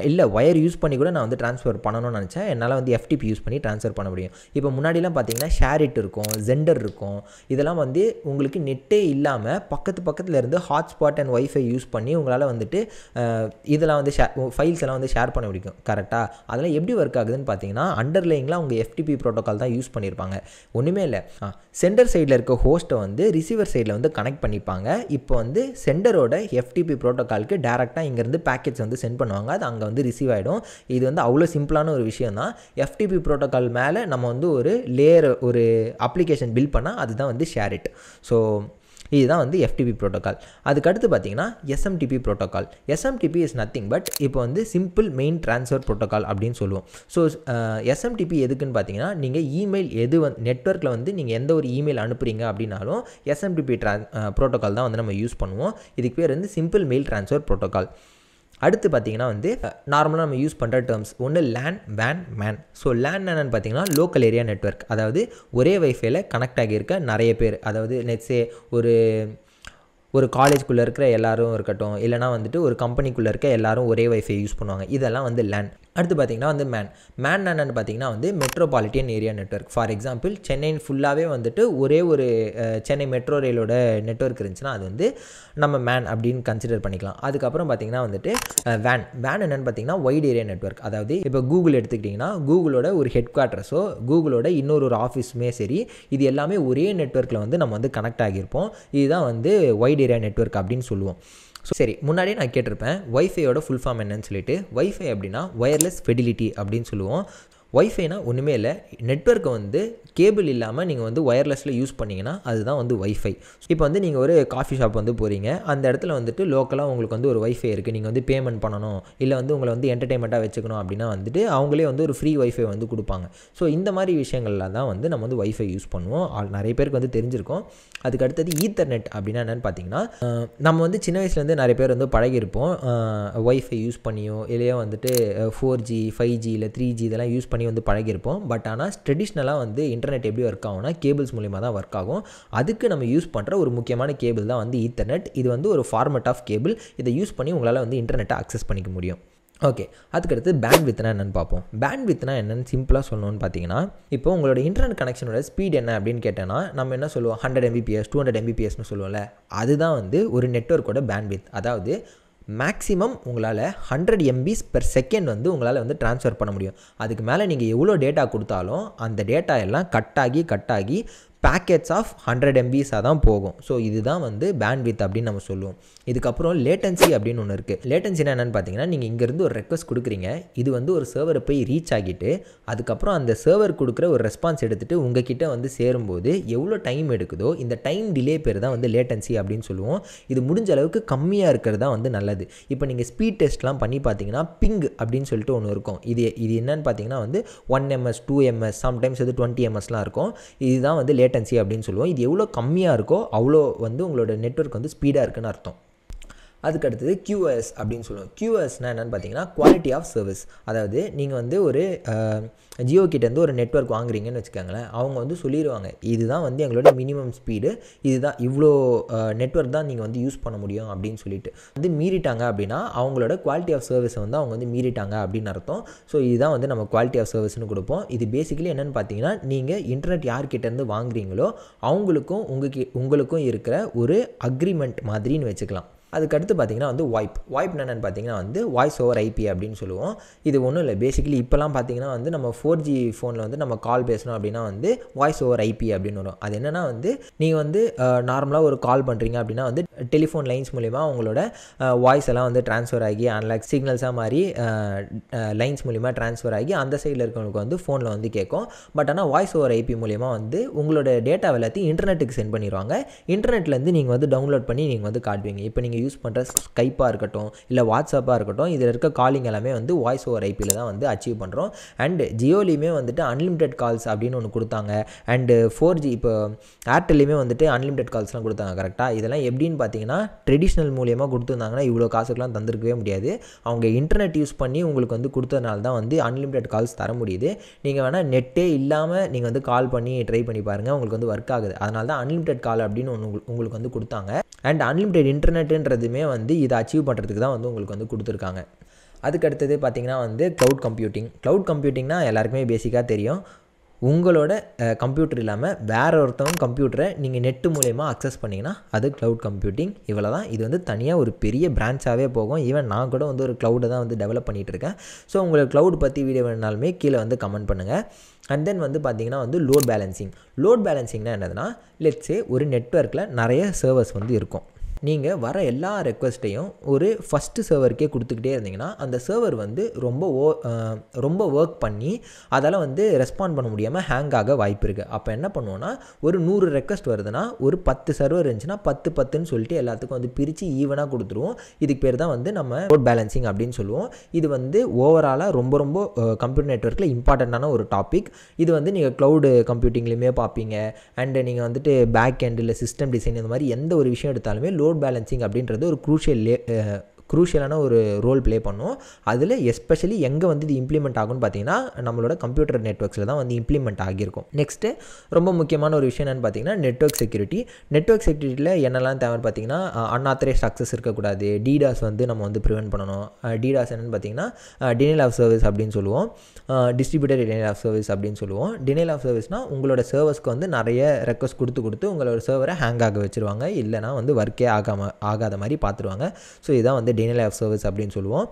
இல்லை ஒயர் யூஸ் பண்ணி கூட நான் வந்து ட்ரான்ஸ்ஃபர் பண்ணணும்னு நினச்சேன். என்னால் வந்து எஃப்டிபி யூஸ் பண்ணி ட்ரான்ஸ்ஃபர் பண்ண முடியும். இப்போ முன்னாடிலாம் பார்த்தீங்கன்னா ஷேரிட் இருக்கும் ஜெண்டர் இருக்கும். இதெல்லாம் வந்து உங்களுக்கு நெட்டே இல்லாமல் பக்கத்து பக்கத்தில் இருந்து ஹாட்ஸ்பாட் அண்ட் ஒய்ஃபை யூஸ் பண்ணி உங்களால் வந்துட்டு இதெல்லாம் வந்து ஷே ஃபைல்ஸ் எல்லாம் வந்து ஷேர் பண்ண முடியும் கரெக்டாக அதெல்லாம் எப்படி ஒர்க் ஆகுதுன்னு பார்த்தீங்கன்னா அண்டர்லைங்கில் அவங்க எஃப்டிபி ப்ரோட்டோக்கால் தான் யூஸ் பண்ணியிருப்பாங்க ஒன்றுமே இல்லை. சென்டர் சைடில் இருக்க ஹோஸ்ட்டை வந்து ரிசீவர் சைடில் வந்து கனெக்ட் பண்ணிப்பாங்க. இப்போ வந்து சென்டரோட எஃப்டிபி ப்ரோட்டோக்காலுக்கு டேரெக்டாக இங்கேருந்து பேக்கெட்ஸ் வந்து சென்ட் பண்ணுவாங்க. அது அங்கே வந்து ரிசீவ் ஆகிடும் இது வந்து அவ்வளோ சிம்பிளான ஒரு விஷயம் தான். எஃப்டிபி ப்ரோட்டோக்கால் மேலே நம்ம வந்து ஒரு லேயர் ஒரு அப்ளிகேஷன் பில்ட் பண்ணால் அதுதான் வந்து ஷேர் இட் ஸோ இதுதான் வந்து எஃப்டிபி ப்ரோட்டோக்கால் அதுக்கடுத்து பார்த்தீங்கன்னா SMTP protocol SMTP is nothing but இப்போ வந்து சிம்பிள் மெயின் ட்ரான்ஸ்ஃபர் ப்ரோட்டோக்கால் அப்படின்னு சொல்லுவோம். ஸோ எஸ்எம்டிபி uh, எதுக்குன்னு பார்த்தீங்கன்னா நீங்கள் இமெயில் எது வந்து நெட்ஒர்க்கில் வந்து நீங்கள் எந்த ஒரு இமெயில் அனுப்புறீங்க அப்படின்னாலும் எஸ்எம்டிபி ட்ரான் ப்ரோட்டோக்கால் தான் வந்து நம்ம யூஸ் பண்ணுவோம். இதுக்கு பேர் வந்து சிம்பிள் மெயில் ட்ரான்ஸ்ஃபர் ப்ரோட்டோக்கால் அடுத்து பார்த்தீங்கன்னா வந்து நார்மலாக நம்ம யூஸ் பண்ணுற டேர்ம்ஸ் ஒன்று லேன் வேன் மேன் ஸோ லேன் என்னென்னு பார்த்தீங்கன்னா லோக்கல் ஏரியா நெட்ஒர்க் அதாவது ஒரே வைஃபைல கனெக்ட் ஆகியிருக்க நிறைய பேர். அதாவது நெட்ஸே ஒரு ஒரு காலேஜ்குள்ளே இருக்கிற எல்லாரும் இருக்கட்டும் இல்லைனா வந்துட்டு ஒரு கம்பெனிக்குள்ளே இருக்க எல்லாரும் ஒரே வைஃபை யூஸ் பண்ணுவாங்க. இதெல்லாம் வந்து லேன் அடுத்து பார்த்தீங்கன்னா வந்து மேன் மேன் என்னென்னு பார்த்தீங்கன்னா வந்து metropolitan area network for example Chennai ஃபுல்லாகவே வந்துட்டு ஒரே ஒரு சென்னை மெட்ரோ ரயிலோட நெட்ஒர்க் இருந்துச்சுன்னா அது வந்து நம்ம மேன் அப்படின்னு கன்சிடர் பண்ணிக்கலாம். அதுக்கப்புறம் பார்த்தீங்கன்னா வந்துட்டு வேன் வேன் என்னென்னு பார்த்தீங்கன்னா வைட் ஏரியா நெட்ஒர்க் அதாவது இப்போ கூகுள் எடுத்துக்கிட்டிங்கன்னா கூகுளோட ஒரு ஹெட் குவார்ட்டர்ஸோ கூகுளோட இன்னொரு ஒரு ஆஃபீஸுமே சரி இது எல்லாமே ஒரே நெட்ஒர்க்கில் வந்து நம்ம வந்து கனெக்ட் ஆகியிருப்போம். இதுதான் வந்து வைட் ஏரியா நெட்ஒர்க் அப்படின்னு சொல்லுவோம். ஸோ சரி முன்னாடியே நான் கேட்டிருப்பேன் ஒய்ஃபையோட ஃபுல் ஃபார்ம் என்னன்னு சொல்லிட்டு. ஒய்ஃபை அப்படின்னா ஒயர்லெஸ் ஃபெடிலிட்டி அப்படின்னு சொல்லுவோம். ஒய்ஃபைனா ஒன்றுமே இல்லை நெட்ஒர்க்கை வந்து கேபிள் இல்லாமல் நீங்கள் வந்து ஒயர்லெஸில் யூஸ் பண்ணிங்கன்னா அதுதான் வந்து ஒய்ஃபை இப்போ வந்து நீங்கள் ஒரு காஃபி ஷாப் வந்து போகிறீங்க அந்த இடத்துல வந்துட்டு லோக்கலாக உங்களுக்கு வந்து ஒரு ஒய்ஃபை இருக்குது நீங்கள் வந்து பேமெண்ட் பண்ணணும் இல்லை வந்து உங்களை வந்து என்டர்டைன்மெண்ட்டாக வச்சுக்கணும் அப்படின்னா வந்துட்டு அவங்களே வந்து ஒரு ஃப்ரீ ஒய்ஃபை வந்து கொடுப்பாங்க. ஸோ இந்த மாதிரி விஷயங்கள்ல தான் வந்து நம்ம வந்து ஒய்ஃபை யூஸ் பண்ணுவோம். நிறைய பேருக்கு வந்து தெரிஞ்சிருக்கும். அதுக்கு அடுத்தது ஈத்தர்நெட் அப்படின்னா என்னென்னு பார்த்தீங்கன்னா நம்ம வந்து சின்ன வயசுலேருந்து நிறைய பேர் வந்து பழகியிருப்போம். ஒய்ஃபை யூஸ் பண்ணியோ இல்லையோ வந்துட்டு ஃபோர் ஜி ஃபைவ் ஜி இல்லை த்ரீ ஜி இதெல்லாம் யூஸ் பண்ணி வந்து பழகிருப்போம் பட் ஆனால் ட்ரெடிஷ்னலாக வந்து இன்டர்நெட் எப்படி ஒர்க் ஆகும்னா கேபிள்ஸ் மூலிமா தான் ஒர்க் ஆகும். அதுக்கு நம்ம யூஸ் பண்ணுற ஒரு முக்கியமான கேபிள் தான் வந்து ஈத்தர்நெட் இது வந்து ஒரு ஃபார்மெட் ஆஃப் கேபிள் இதை யூஸ் பண்ணி உங்களால் வந்து இன்டர்நெட்டை அக்சஸ் பண்ணிக்க முடியும். ஓகே அதுக்கடுத்து பேண்ட் வித்னா என்னென்னு பார்ப்போம். பேண்ட் வித்னா என்னென்னு சிம்பிளாக சொல்லணும்னு பார்த்தீங்கன்னா இப்போ உங்களோட இன்டர்நெட் கனெக்ஷனோட ஸ்பீட் என்ன அப்படின்னு கேட்டேன்னா நம்ம என்ன சொல்லுவோம்? ஹண்ட்ரட் எம்பிபிஎஸ் டூ ஹண்ட்ரட் எம்பிபிஎஸ்னு சொல்லுவோம்ல அதுதான் வந்து ஒரு நெட்ஒர்க்கோட பேண்ட் வித் அதாவது மேக்ஸிமம் உங்களால் ஹண்ட்ரட் எம்பிஸ் பெர் செகண்ட் வந்து உங்களால் வந்து ட்ரான்ஸ்ஃபர் பண்ண முடியும். அதுக்கு மேலே நீங்கள் எவ்வளோ டேட்டா கொடுத்தாலும் அந்த டேட்டா எல்லாம் கட் ஆகி கட் ஆகி பேக்கெட்ஸ் ஆஃப் ஹண்ட்ரட் எம்பிஸாக தான் போகும். ஸோ இதுதான் வந்து பேண்ட் வித் அப்படின்னு நம்ம சொல்லுவோம். இதுக்கப்புறம் லேட்டன்சி அப்படின்னு ஒன்று இருக்குது லேட்டன்சினா என்னென்னு பார்த்தீங்கன்னா நீங்கள் இங்கேருந்து ஒரு ரெக்வஸ்ட் கொடுக்குறீங்க. இது வந்து ஒரு சர்வரை போய் ரீச் ஆகிட்டு அதுக்கப்புறம் அந்த சர்வர் கொடுக்குற ஒரு ரெஸ்பான்ஸ் எடுத்துகிட்டு உங்ககிட்ட வந்து சேரும்போது எவ்வளோ டைம் எடுக்குதோ இந்த டைம் டிலே பேர் தான் வந்து லேட்டன்சி அப்படின்னு சொல்லுவோம். இது முடிஞ்ச அளவுக்கு கம்மியாக இருக்கிறது தான் வந்து நல்லது. இப்போ நீங்கள் ஸ்பீட் டெஸ்ட்லாம் பண்ணி பார்த்தீங்கன்னா பிங் அப்படின்னு சொல்லிட்டு ஒன்று இருக்கும். இது இது என்னன்னு பார்த்தீங்கன்னா வந்து one ms two ms sometimes வந்து டுவெண்ட்டி எம்எஸ்லாம் இருக்கும். இதுதான் வந்து லேட் லேட்டன்சி அப்படின்னு சொல்லுவோம். இது எவ்வளோ கம்மியாக இருக்கோ அவ்வளோ வந்து உங்களோட நெட்ஒர்க் வந்து ஸ்பீடாக இருக்குன்னு அர்த்தம். அதுக்கு அடுத்தது கியூஎஸ் அப்படின்னு சொல்லுவோம். கியூஎஸ்னால் என்னென்னு பார்த்தீங்கன்னா குவாலிட்டி ஆஃப் சர்வீஸ் அதாவது நீங்கள் வந்து ஒரு ஜியோ கிட்டேருந்து ஒரு நெட்ஒர்க் வாங்குறீங்கன்னு வச்சுக்கோங்களேன். அவங்க வந்து சொல்லிடுவாங்க இதுதான் வந்து எங்களோட மினிமம் ஸ்பீடு இதுதான் இவ்வளோ நெட்ஒர்க் தான் நீங்கள் வந்து யூஸ் பண்ண முடியும் அப்படின்னு சொல்லிட்டு. வந்து மீறிட்டாங்க அப்படின்னா அவங்களோட குவாலிட்டி ஆஃப் சர்வீஸை வந்து அவங்க வந்து மீறிட்டாங்க அப்படின்னு அர்த்தம். ஸோ இதுதான் வந்து நம்ம குவாலிட்டி ஆஃப் சர்வீஸ்னு கொடுப்போம். இது பேசிக்கலி என்னென்னு பார்த்தீங்கன்னா நீங்கள் இன்டர்நெட் யார்கிட்டேருந்து வாங்குறீங்களோ அவங்களுக்கும் உங்களுக்கு உங்களுக்கும் இருக்கிற ஒரு அக்ரிமெண்ட் மாதிரின்னு வச்சுக்கலாம். அதுக்கடுத்து பார்த்தீங்கன்னா வந்து வாய்ப் வாய்ப் என்னென்னு பார்த்தீங்கன்னா வந்து வாய்ஸ் ஓவர் ஐபி அப்படின்னு சொல்லுவோம். இது ஒன்றும் இல்லை. பேசிக்கலி இப்போலாம் பார்த்தீங்கன்னா வந்து நம்ம ஃபோர் ஜி ஃபோனில் வந்து நம்ம கால் பேசணும் அப்படின்னா வந்து வாய்ஸ் ஓவர் ஐபி அப்படின்னு வரும். அது என்னென்னா வந்து நீங்கள் வந்து நார்மலாக ஒரு கால் பண்ணுறீங்க அப்படின்னா வந்து டெலிஃபோன் லைன்ஸ் மூலிமா உங்களோட வாய்ஸ் எல்லாம் வந்து ட்ரான்ஸ்ஃபர் ஆகி அன்லாக் சிக்னல்ஸாக மாதிரி லைன்ஸ் மூலிமா ட்ரான்ஸ்ஃபர் ஆகி அந்த சைடில் இருக்கவங்களுக்கு வந்து ஃபோனில் வந்து கேட்கும். பட் ஆனால் வாய்ஸ் ஓவர் ஐபி மூலிமா வந்து உங்களோட டேட்டா எல்லாத்தையும் இன்டர்நெட்டுக்கு சென்ட் பண்ணிடுவாங்க இன்டர்நெட்லேருந்து நீங்கள் வந்து டவுன்லோட் பண்ணி நீங்கள் வந்து காட்டுவீங்க. இப்போ நீங்கள் யூஸ் பண்ணுற ஸ்கைப்பாக இருக்கட்டும் இல்லை வாட்ஸ்அப்பாக இருக்கட்டும் இதில் இருக்க காலிங் எல்லாமே வந்து வாய்ஸ் ஓவர் ஐபியில் தான் வந்து அச்சீவ் பண்ணுறோம் அண்ட் ஜியோலையுமே வந்துட்டு அன்லிமிட்டெட் கால்ஸ் அப்படின்னு ஒன்று கொடுத்தாங்க. அண்டு ஃபோர் ஜி இப்போ ஏர்டெல்லையுமே வந்துட்டு அன்லிமிட்டெட் கால்ஸ்லாம் கொடுத்தாங்க கரெக்டாக இதெல்லாம் எப்படின்னு பார்த்தீங்கன்னா ட்ரெடிஷ்னல் மூலியமாக கொடுத்துருந்தாங்கன்னா இவ்வளோ காசுக்கெலாம் தந்திருக்கவே முடியாது. அவங்க இன்டர்நெட் யூஸ் பண்ணி உங்களுக்கு வந்து கொடுத்ததுனால தான் வந்து அன்லிமிட்டெட் கால்ஸ் தர முடியுது. நீங்கள் வேணால் நெட்டே இல்லாமல் நீங்கள் வந்து கால் பண்ணி ட்ரை பண்ணி பாருங்கள் உங்களுக்கு வந்து ஒர்க் ஆகுது. அதனால தான் அன்லிமிட்டெட் கால் அப்படின்னு ஒன்று உங்களுக்கு வந்து கொடுத்தாங்க. அண்ட் அன்லிமிட்டெட் அப்படின்றதுமே வந்து இதை அச்சீவ் பண்ணுறதுக்கு தான் வந்து உங்களுக்கு வந்து கொடுத்துருக்காங்க. அதுக்கு அடுத்தது பார்த்திங்கன்னா வந்து க்ளவுட் கம்ப்யூட்டிங் க்ளவுட் கம்ப்யூட்டிங்னா எல்லாருக்குமே பேசிக்காக தெரியும். உங்களோட கம்ப்யூட்டர் இல்லாமல் வேற ஒருத்தவங்க கம்ப்யூட்டரை நீங்கள் நெட்டு மூலயமா அக்சஸ் பண்ணிங்கன்னா அது க்ளவுட் கம்ப்யூட்டிங் இவ்வளோ தான் இது வந்து தனியாக ஒரு பெரிய பிரான்ச்சாகவே போகும். ஈவன் நான் கூட வந்து ஒரு க்ளவுடை தான் வந்து டெவலப் பண்ணிகிட்டு இருக்கேன். ஸோ உங்களுக்கு க்ளவுட் பற்றி வீடியோ வேணுனாலுமே கீழே வந்து கமெண்ட் பண்ணுங்கள் அண்ட் தென் வந்து பார்த்தீங்கன்னா வந்து லோட் பேலன்சிங் லோட் பேலன்சிங்னா என்னதுன்னா லெட்ஸே ஒரு நெட்ஒர்க்கில் நிறைய சர்வர்ஸ் வந்து இருக்கும். நீங்கள் வர எல்லா ரெக்வஸ்ட்டையும் ஒரு ஃபஸ்ட்டு சர்வருக்கே கொடுத்துக்கிட்டே இருந்தீங்கன்னா அந்த சர்வர் வந்து ரொம்ப ஓ ரொம்ப ஒர்க் பண்ணி அதால் வந்து ரெஸ்பாண்ட் பண்ண முடியாமல் ஹேங் ஆக வாய்ப்பு இருக்குது அப்போ என்ன பண்ணுவோன்னா ஒரு நூறு ரெக்வஸ்ட் வருதுன்னா ஒரு பத்து சர்வர் இருந்துச்சுன்னா பத்து பத்துன்னு சொல்லிட்டு எல்லாத்துக்கும் வந்து பிரித்து ஈவனாக கொடுத்துருவோம். இதுக்கு பேர் தான் வந்து நம்ம லோட் பேலன்சிங் அப்படின்னு சொல்லுவோம். இது வந்து ஓவராலாக ரொம்ப ரொம்ப கம்ப்யூட்டர் நெட்ஒர்க்கில் இம்பார்ட்டண்ட்டான ஒரு டாபிக் இது வந்து நீங்கள் க்ளவுடு கம்ப்யூட்டிங்லேயுமே பார்ப்பீங்க. அண்டு நீங்கள் வந்துட்டு பேக் எண்ட் இல்லை சிஸ்டம் டிசைன் இந்த மாதிரி எந்த ஒரு விஷயம் எடுத்தாலுமே லோட் பேலன்சிங் அப்படின்றது ஒரு குரூஷியல் குரூஷியலான ஒரு ரோல் ப்ளே பண்ணும். அதில் எஸ்பெஷலி எங்கே வந்து இது இம்ப்ளிமெண்ட் ஆகும்னு பார்த்தீங்கன்னா நம்மளோட கம்ப்யூட்டர் நெட்ஒர்க்ஸில் தான் வந்து இம்ப்ளிமெண்ட் ஆகியிருக்கும். நெக்ஸ்ட்டு ரொம்ப முக்கியமான ஒரு விஷயம் என்னென்னு பார்த்தீங்கன்னா நெட்ஒர்க் செக்யூரிட்டி நெட்ஒர்க் செக்யூரிட்டியில் என்னெல்லாம் தேவைன்னு பார்த்தீங்கன்னா அன்ஆத்தரைஸ்ட் அக்சஸ் இருக்கக்கூடாது. டிடாஸ் வந்து நம்ம வந்து ப்ரிவெண்ட் பண்ணணும். டிடாஸ் என்னென்னு பார்த்தீங்கன்னா டினைல் ஆஃப் சர்வீஸ் அப்படின்னு சொல்லுவோம். டிஸ்ட்ரிபியூட்டர் டினைல் ஆஃப் சர்வீஸ் அப்படின்னு சொல்லுவோம். டினைல் ஆஃப் சர்வீஸ்னால் உங்களோட சர்வர்ஸ்க்கு வந்து நிறைய ரெக்வஸ்ட் கொடுத்து கொடுத்து உங்களோட சர்வரை ஹேங் ஆக வச்சுருவாங்க. இல்லைனா வந்து ஒர்க்கே ஆகாம ஆகாத மாதிரி பார்த்துருவாங்க ஸோ இதான் வந்து டினைல் ஆஃப் சர்வீஸ் அப்படின்னு சொல்லுவோம்.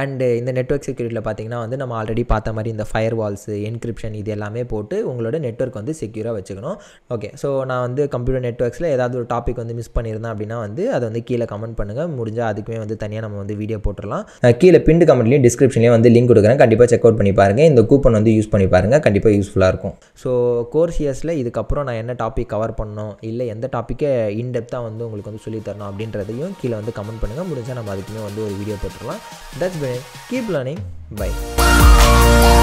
அண்டு இந்த நெட்ஒர்க் செக்யூரிட்டியில் பார்த்தீங்கன்னா வந்து நம்ம ஆல்ரெடி பார்த்த மாதிரி இந்த ஃபயர் வால்ஸு என்கிரிப்ஷன் இது எல்லாமே போட்டு உங்களோட நெட்ஒர்க் வந்து செக்யூராக வச்சுக்கணும். ஓகே ஸோ நான் வந்து கம்ப்யூட்டர் நெட்ஒர்க்ஸில் ஏதாவது ஒரு டாபிக் வந்து மிஸ் பண்ணியிருந்தேன் அப்படின்னா வந்து அதை வந்து கீழே கமெண்ட் பண்ணுங்கள் முடிஞ்சால் அதுக்குமே வந்து தனியாக நம்ம வந்து வீடியோ போட்டுடலாம். கீழே பிண்டு கமெண்ட்லேயும் டிஸ்கிரிப்ஷன்லேயும் வந்து லிங்க் கொடுக்குறேன். கண்டிப்பாக செக் அவுட் பண்ணி பாருங்கள் இந்த கூப்பன் வந்து யூஸ் பண்ணி பாருங்கள் கண்டிப்பாக யூஸ்ஃபுல்லாக இருக்கும். ஸோ கோர்ஸ் இயர்ஸில் இதுக்கப்புறம் நான் என்ன டாபிக் கவர் பண்ணணும்? இல்லை எந்த டாப்பிக்கை இன்டெப்த்தாக வந்து உங்களுக்கு வந்து சொல்லித்தரணும் அப்படின்றதையும் கீழே வந்து கமெண்ட் பண்ணுங்கள் முடிஞ்சால் நம்ம அதுக்குமே வந்து ஒரு வீடியோ போட்டுடலாம். தட்ஸ் गए कीप लर्निंग बाय